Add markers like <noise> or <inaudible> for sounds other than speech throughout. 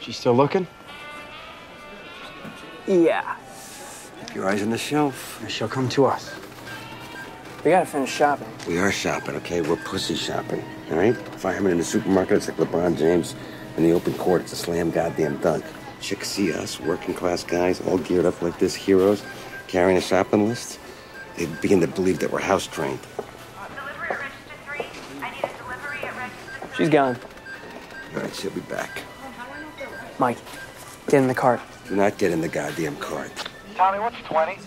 She still looking? Yeah. Keep your eyes on the shelf. She'll come to us. We gotta finish shopping. We are shopping, okay? We're pussy shopping, all right? Fireman in the supermarket, it's like LeBron James. In the open court, it's a slam goddamn dunk. Chicks see us, working class guys, all geared up like this, heroes, carrying a shopping list. They begin to believe that we're house trained. Delivery at register three. I need a delivery at register three. She's gone. All right, she'll be back. Mike, get in the cart. Do not get in the goddamn cart. Tommy, what's 20?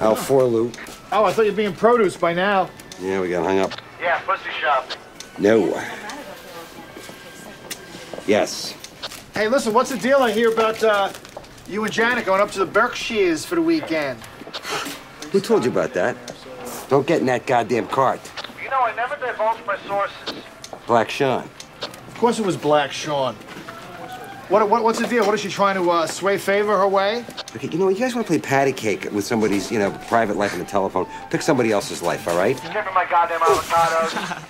Al for Lou. Oh, I thought you'd be in produce by now. Yeah, we got hung up. Yeah, pussy shopping. No. Yes. Hey, listen, what's the deal I hear about uh, you and Janet going up to the Berkshires for the weekend? Who told you about that? Don't get in that goddamn cart. You know, I never divulge my sources. Black Sean. Of course it was Black Sean. What, what, what's the deal? What is she trying to uh, sway favor her way? Okay, you know, you guys want to play patty cake with somebody's, you know, private life on the telephone. Pick somebody else's life, all right? Give me my goddamn avocados.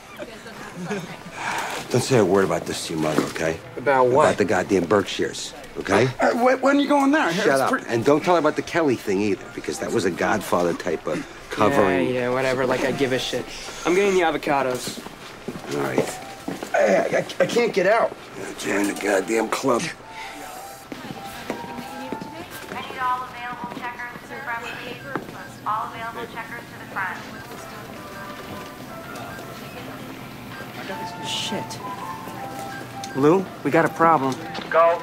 <sighs> Don't say a word about this to your mother, okay? About what? About the goddamn Berkshires, okay? when, when are you going there? Shut up. And don't tell her about the Kelly thing either, because that was a Godfather type of covering. Yeah, yeah, whatever. Like I give a shit. I'm getting the avocados. All right. Hey, I, I, I can't get out. Join the goddamn club. I need all available checkers to the front, please. All available checkers to the front. Shit. Lou, we got a problem. Go.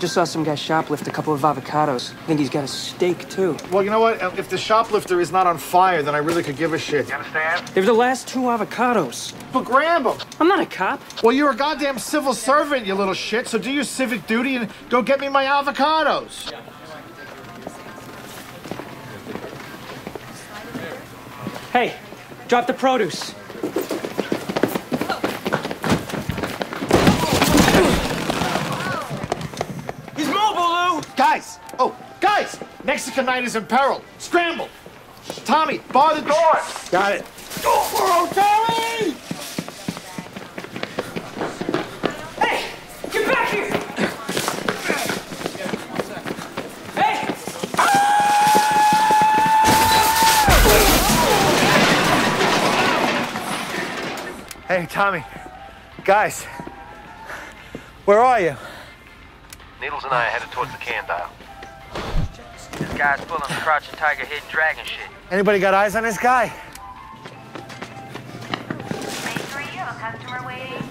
Just saw some guy shoplift a couple of avocados. I think he's got a steak too. Well, you know what? Uh, if the shoplifter is not on fire, then I really could give a shit. You understand? They were the last two avocados. But grab them. I'm not a cop. Well, you're a goddamn civil servant, you little shit, so do your civic duty and go get me my avocados. Hey, drop the produce. Guys! Oh, guys! Mexican night is in peril. Scramble! Tommy, bar the door! Got it. Oh, Tommy! Hey! Get back here! Hey! Hey, Tommy. Guys, where are you? Needles and I are headed towards the can dial. This guy's pulling the crouching tiger, hidden dragon shit. Anybody got eyes on this guy? Bakery, you have a customer waiting.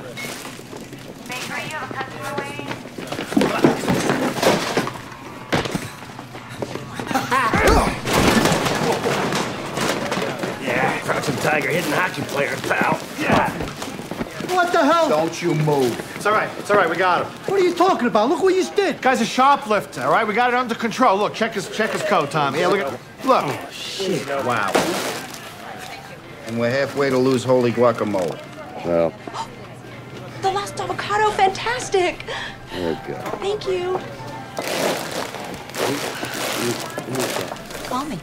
Bakery, you have a customer waiting. Yeah, crouching tiger, hidden hockey player, pal. What the hell? Don't you move. It's all right. It's all right. We got him. What are you talking about? Look what you just did. Guy's a shoplifter. All right, we got it under control. Look, check his check his coat, Tommy. Yeah, look at look. Oh, wow. And we're halfway to Lou's holy guacamole. Well, The last avocado, fantastic. there we go. Thank you. Call me.